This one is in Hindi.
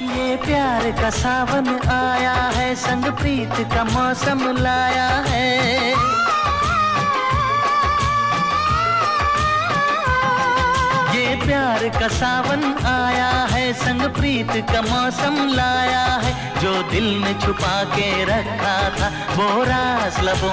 ये प्यार का सावन आया है, संग प्रीत का मौसम लाया है। ये प्यार का सावन आया है, संग प्रीत का मौसम लाया है। जो दिल में छुपा के रखा था, वो रास लबों